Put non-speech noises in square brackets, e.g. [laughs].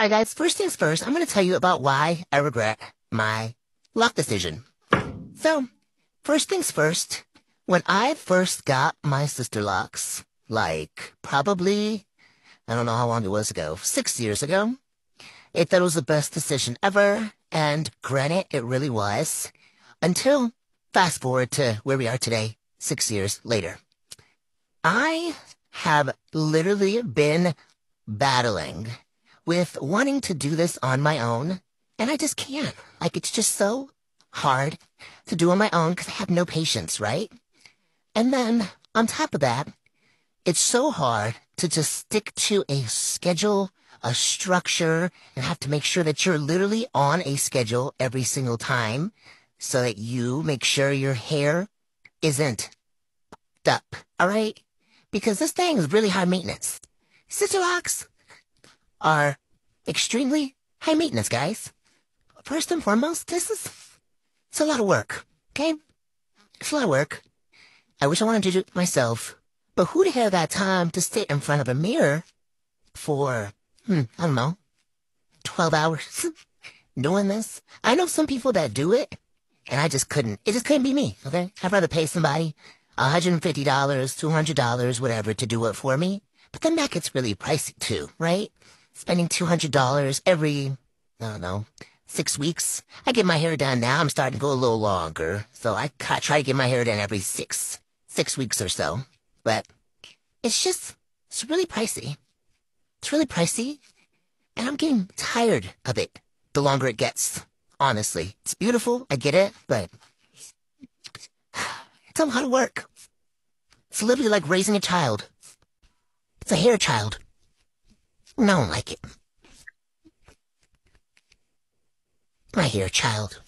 All right, guys, first things first, I'm going to tell you about why I regret my lock decision. So, first things first, when I first got my sisterlocks, like probably, I don't know how long it was ago, six years ago, I thought it was the best decision ever, and granted, it really was, until fast forward to where we are today, six years later. I have literally been battling with wanting to do this on my own, and I just can't. Like, it's just so hard to do on my own because I have no patience, right? And then, on top of that, it's so hard to just stick to a schedule, a structure, and have to make sure that you're literally on a schedule every single time so that you make sure your hair isn't up, all right? Because this thing is really high maintenance. Sisterlocks are extremely high maintenance, guys. First and foremost, this is it's a lot of work, okay? It's a lot of work. I wish I wanted to do it myself, but who the hell got time to sit in front of a mirror for, hmm, I don't know, 12 hours [laughs] doing this? I know some people that do it, and I just couldn't. It just couldn't be me, okay? I'd rather pay somebody $150, $200, whatever, to do it for me. But then that gets really pricey too, right? Spending $200 every, I don't know, six weeks. I get my hair done now. I'm starting to go a little longer. So I try to get my hair done every six, six weeks or so. But it's just, it's really pricey. It's really pricey. And I'm getting tired of it the longer it gets. Honestly, it's beautiful. I get it, but [sighs] it's a lot of work. It's literally like raising a child. It's a hair child. No, like it. My dear child.